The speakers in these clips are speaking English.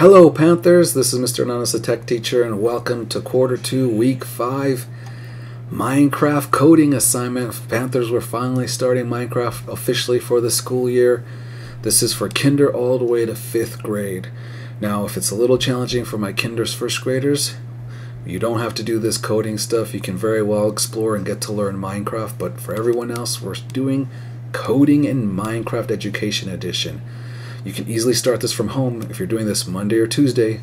Hello, Panthers. This is Mr. Anonymous, the tech teacher, and welcome to quarter two, week five Minecraft coding assignment. Panthers, we're finally starting Minecraft officially for the school year. This is for kinder all the way to fifth grade. Now, if it's a little challenging for my kinder's first graders, you don't have to do this coding stuff. You can very well explore and get to learn Minecraft. But for everyone else, we're doing Coding in Minecraft Education Edition. You can easily start this from home if you're doing this Monday or Tuesday,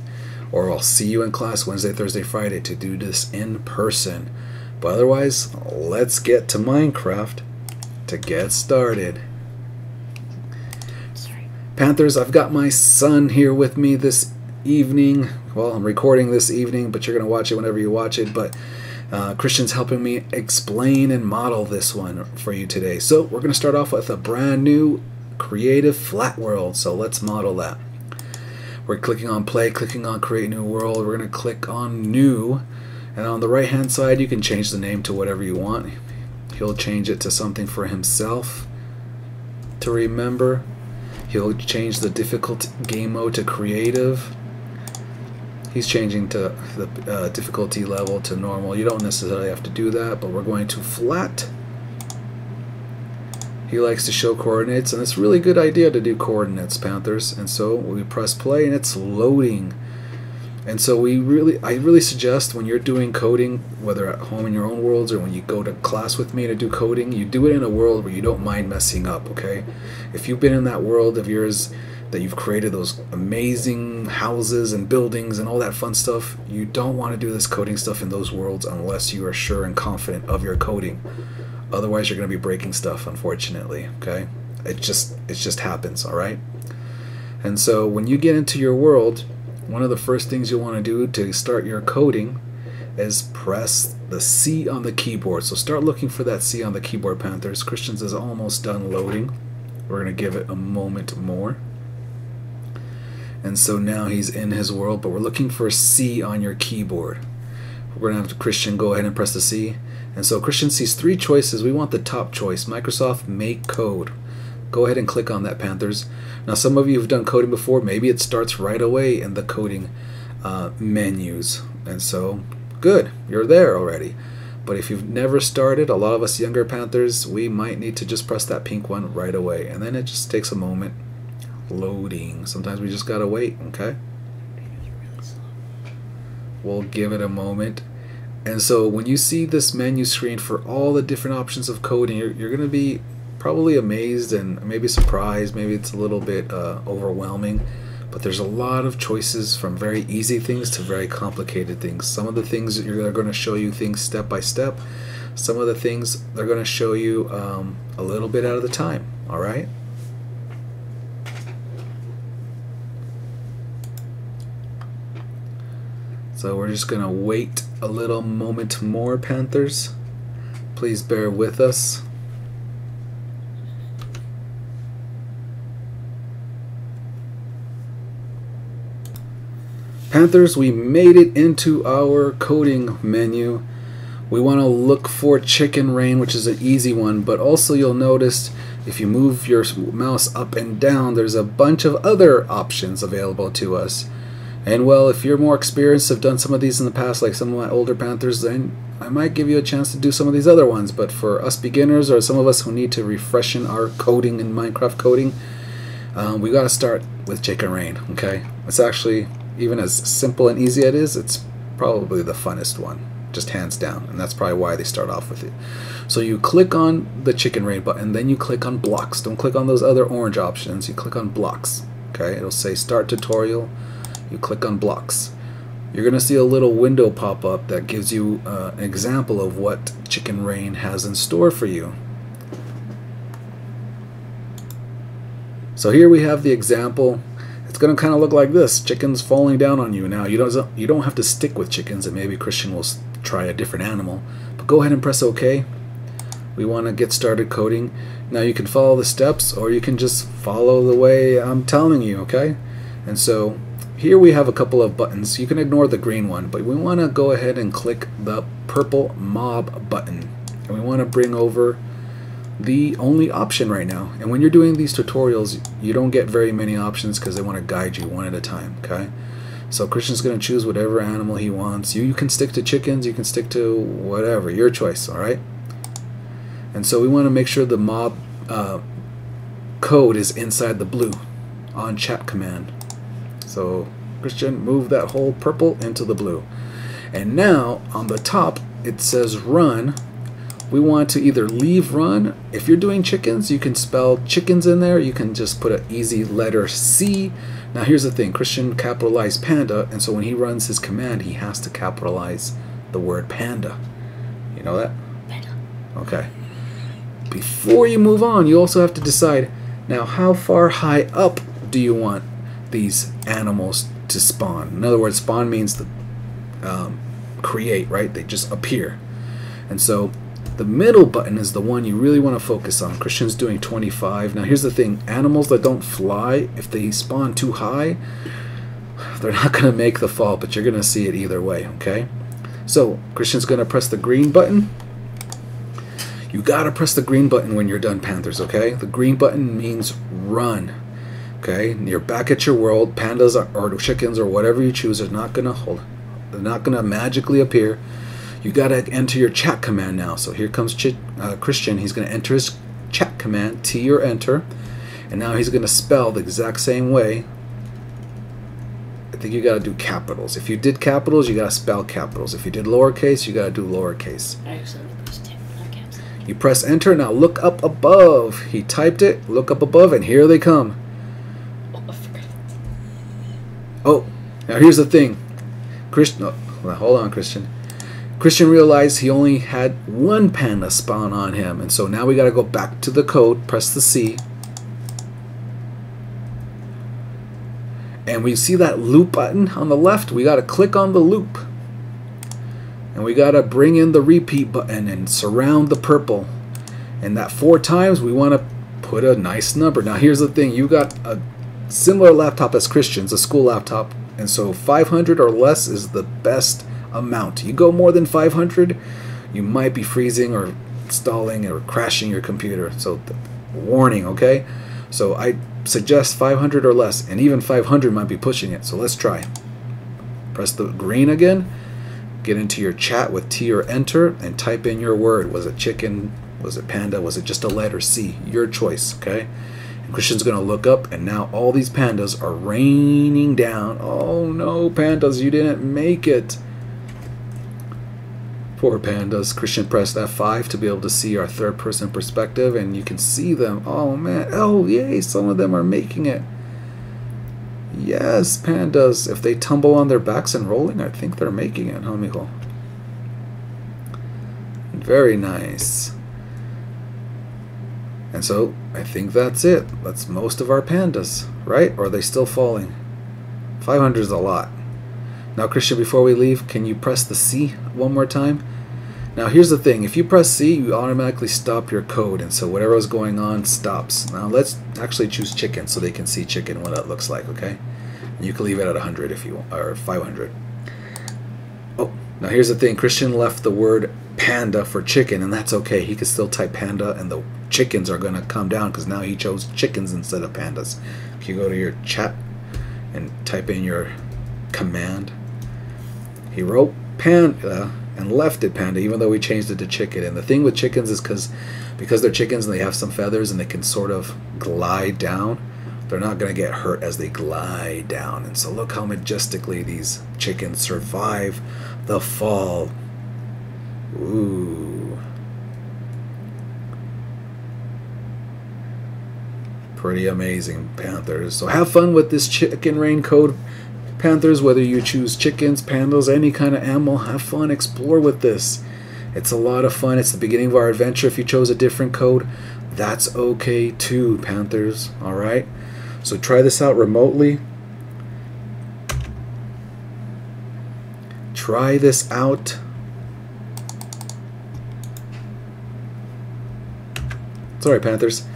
or I'll see you in class Wednesday, Thursday, Friday to do this in person. But otherwise, let's get to Minecraft to get started. Panthers, I've got my son here with me this evening. Well, I'm recording this evening, but you're going to watch it whenever you watch it. But uh, Christian's helping me explain and model this one for you today. So we're going to start off with a brand new creative flat world. So let's model that. We're clicking on play, clicking on create new world. We're going to click on new. And on the right hand side, you can change the name to whatever you want. He'll change it to something for himself to remember. He'll change the difficult game mode to creative. He's changing to the uh, difficulty level to normal. You don't necessarily have to do that, but we're going to flat. He likes to show coordinates, and it's a really good idea to do coordinates, Panthers. And so we press play, and it's loading. And so we really, I really suggest when you're doing coding, whether at home in your own worlds or when you go to class with me to do coding, you do it in a world where you don't mind messing up, okay? If you've been in that world of yours that you've created those amazing houses and buildings and all that fun stuff, you don't want to do this coding stuff in those worlds unless you are sure and confident of your coding. Otherwise, you're going to be breaking stuff, unfortunately. Okay, it just it just happens. All right. And so when you get into your world, one of the first things you want to do to start your coding is press the C on the keyboard. So start looking for that C on the keyboard, Panthers. Christians is almost done loading. We're going to give it a moment more. And so now he's in his world, but we're looking for C on your keyboard. We're going to have Christian go ahead and press the C. And so Christian sees three choices. We want the top choice, Microsoft Make Code. Go ahead and click on that, Panthers. Now, some of you have done coding before. Maybe it starts right away in the coding uh, menus. And so, good, you're there already. But if you've never started, a lot of us younger Panthers, we might need to just press that pink one right away. And then it just takes a moment. Loading. Sometimes we just gotta wait, okay? We'll give it a moment. And so when you see this menu screen for all the different options of coding, you're, you're going to be probably amazed and maybe surprised. Maybe it's a little bit uh, overwhelming. But there's a lot of choices from very easy things to very complicated things. Some of the things are going to show you things step by step. Some of the things they're going to show you um, a little bit out of the time. All right? So we're just going to wait a little moment more, Panthers. Please bear with us. Panthers, we made it into our coding menu. We want to look for chicken rain, which is an easy one, but also you'll notice if you move your mouse up and down, there's a bunch of other options available to us. And well, if you're more experienced, have done some of these in the past, like some of my older Panthers, then I might give you a chance to do some of these other ones. But for us beginners, or some of us who need to refreshen our coding in Minecraft coding, um, we got to start with Chicken Rain. Okay, it's actually even as simple and easy it is, it's probably the funnest one, just hands down, and that's probably why they start off with it. So you click on the Chicken Rain button, then you click on blocks. Don't click on those other orange options. You click on blocks. Okay, it'll say Start Tutorial you click on blocks. You're going to see a little window pop up that gives you uh, an example of what Chicken Rain has in store for you. So here we have the example. It's going to kind of look like this. Chickens falling down on you. Now, you don't, you don't have to stick with chickens, and maybe Christian will try a different animal. But go ahead and press OK. We want to get started coding. Now, you can follow the steps, or you can just follow the way I'm telling you, okay? And so here we have a couple of buttons. You can ignore the green one, but we want to go ahead and click the purple mob button. And we want to bring over the only option right now. And when you're doing these tutorials, you don't get very many options because they want to guide you one at a time, okay? So Christian's going to choose whatever animal he wants. You, you can stick to chickens, you can stick to whatever, your choice, all right? And so we want to make sure the mob uh, code is inside the blue on chat command. So Christian, move that whole purple into the blue. And now on the top, it says run we want to either leave run. If you're doing chickens, you can spell chickens in there. You can just put an easy letter C. Now here's the thing, Christian capitalized panda, and so when he runs his command, he has to capitalize the word panda. You know that? Panda. Okay. Before you move on, you also have to decide, now how far high up do you want these animals to spawn? In other words, spawn means the um, create, right? They just appear. And so the middle button is the one you really want to focus on. Christian's doing 25. Now here's the thing, animals that don't fly, if they spawn too high, they're not going to make the fall, but you're going to see it either way, okay? So Christian's going to press the green button. You got to press the green button when you're done, Panthers, okay? The green button means run, okay? You're back at your world. Pandas are, or chickens or whatever you choose are not going to hold. They're not going to magically appear you got to enter your chat command now. So here comes Ch uh, Christian. He's going to enter his chat command, T or enter, and now he's going to spell the exact same way. I think you got to do capitals. If you did capitals, you got to spell capitals. If you did lowercase, you got to do lowercase. You press enter. Now look up above. He typed it. Look up above, and here they come. Oh, now here's the thing. Christian, oh, hold on, Christian. Christian realized he only had one panda spawn on him, and so now we got to go back to the code, press the C, and we see that loop button on the left. We got to click on the loop, and we got to bring in the repeat button and surround the purple, and that four times we want to put a nice number. Now here's the thing: you got a similar laptop as Christian's, a school laptop, and so 500 or less is the best amount. You go more than 500, you might be freezing or stalling or crashing your computer. So, warning, okay? So, I suggest 500 or less, and even 500 might be pushing it. So, let's try. Press the green again. Get into your chat with T or enter and type in your word. Was it chicken? Was it panda? Was it just a letter C? Your choice, okay? Christian's to look up, and now all these pandas are raining down. Oh no, pandas, you didn't make it. Poor pandas. Christian pressed F5 to be able to see our third person perspective, and you can see them. Oh man, oh yay, some of them are making it. Yes, pandas. If they tumble on their backs and rolling, I think they're making it, huh, mijo? Very nice. And so, I think that's it. That's most of our pandas, right? Or are they still falling? 500 is a lot. Now, Christian, before we leave, can you press the C one more time? Now, here's the thing. If you press C, you automatically stop your code, and so whatever is going on stops. Now, let's actually choose chicken so they can see chicken, what that looks like, okay? You can leave it at 100 if you want, or 500. Oh, now here's the thing. Christian left the word panda for chicken, and that's okay. He could still type panda, and the chickens are going to come down because now he chose chickens instead of pandas. If you go to your chat and type in your command, he wrote panda and left it panda, even though we changed it to chicken. And the thing with chickens is because because they're chickens and they have some feathers and they can sort of glide down, they're not going to get hurt as they glide down. And so look how majestically these chickens survive the fall. Ooh. Pretty amazing, Panthers. So have fun with this chicken rain code Panthers, whether you choose chickens, pandas, any kind of animal, have fun, explore with this. It's a lot of fun. It's the beginning of our adventure. If you chose a different code, that's okay too, Panthers. All right? So try this out remotely. Try this out. Sorry, Panthers.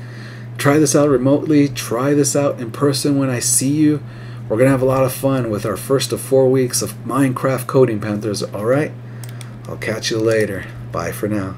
Try this out remotely. Try this out in person when I see you. We're going to have a lot of fun with our first of four weeks of Minecraft Coding Panthers, alright? I'll catch you later. Bye for now.